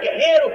guerreiro,